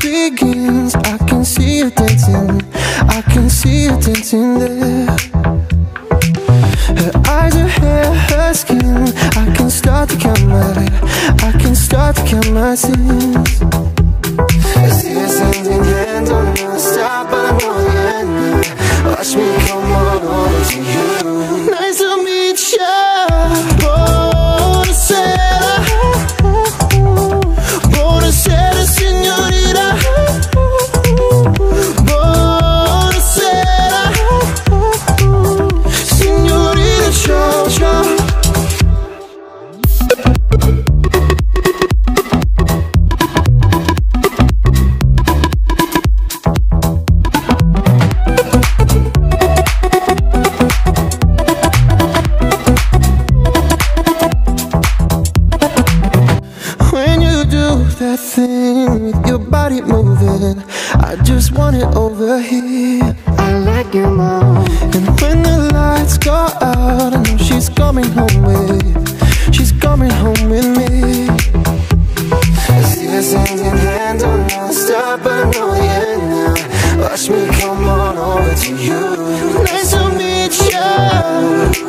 begins. I can see you dancing. I can see you dancing there. Her eyes, her hair, her skin. I can start to count my I can start to count my sins that thing with your body moving, I just want it over here. I like you more. And when the lights go out, I know she's coming home with, she's coming home with me. I see us hand in hand, don't stop, I know the end now. Watch me come on over to you. Nice to meet you.